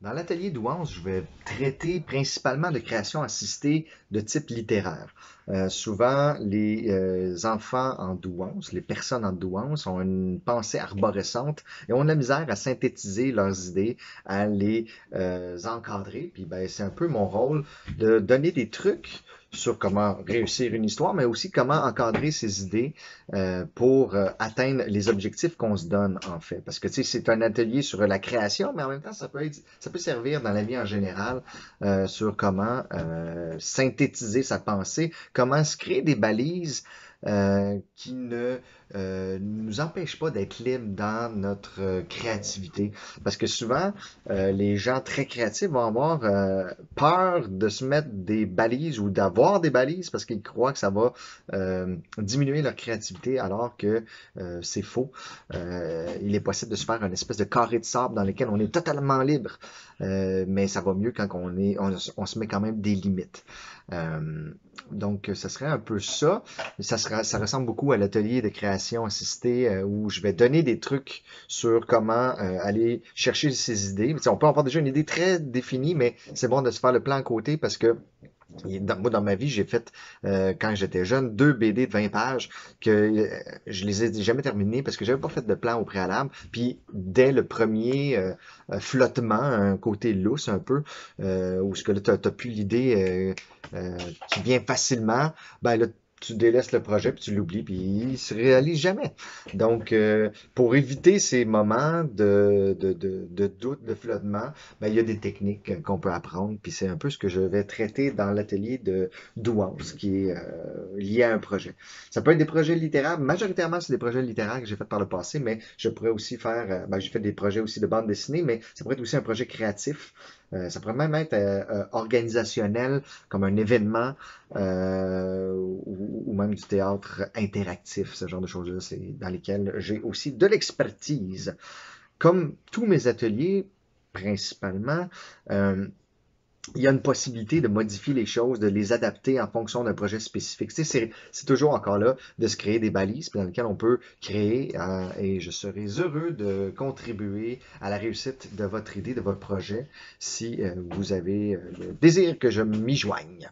Dans l'atelier douance, je vais traiter principalement de création assistée de type littéraire. Euh, souvent, les euh, enfants en douance, les personnes en douance ont une pensée arborescente et ont de la misère à synthétiser leurs idées, à les euh, encadrer. Puis ben, c'est un peu mon rôle de donner des trucs sur comment réussir une histoire, mais aussi comment encadrer ses idées euh, pour euh, atteindre les objectifs qu'on se donne en fait. Parce que tu c'est un atelier sur la création, mais en même temps, ça peut être, ça peut servir dans la vie en général euh, sur comment synthétiser sa pensée, comment se créer des balises euh, qui ne euh, nous empêche pas d'être libre dans notre euh, créativité. Parce que souvent, les gens très créatifs vont avoir peur de se mettre des balises ou d'avoir des balises parce qu'ils croient que ça va diminuer leur créativité alors que c'est faux. il est possible de se faire une espèce de carré de sable dans lequel on est totalement libre. mais ça va mieux quand on, est, on, se met quand même des limites. Donc, ça serait un peu ça. Ça serait ça ressemble beaucoup à l'atelier de création assistée euh, où je vais donner des trucs sur comment euh, aller chercher ses idées. on peut avoir déjà une idée très définie, mais c'est bon de se faire le plan à côté parce que dans, moi, dans ma vie, j'ai fait, euh, quand j'étais jeune, deux BD de 20 pages que je les ai jamais terminés parce que j'avais pas fait de plan au préalable. Puis, dès le premier flottement, un côté lousse un peu, où ce que là, t'as plus l'idée qui vient facilement, ben là, tu délaisses le projet, puis tu l'oublies, puis il se réalise jamais. Donc, euh, pour éviter ces moments de, de, de, doute, de flottement, ben, il y a des techniques qu'on peut apprendre, puis c'est un peu ce que je vais traiter dans l'atelier de douance, qui est euh, lié à un projet. Ça peut être des projets littéraires, majoritairement c'est des projets littéraires que j'ai fait par le passé, mais je pourrais aussi faire, euh, ben, j'ai fait des projets aussi de bande dessinée, mais ça pourrait être aussi un projet créatif euh, ça pourrait même être euh, organisationnel, comme un événement même du théâtre interactif, ce genre de choses-là, c'est dans lesquelles j'ai aussi de l'expertise. Comme tous mes ateliers, principalement, il y a une possibilité de modifier les choses, de les adapter en fonction d'un projet spécifique. c'est, toujours encore là de se créer des balises dans lesquelles on peut créer euh, et je serai heureux de contribuer à la réussite de votre idée, de votre projet, si euh, vous avez euh, le désir que je m'y joigne.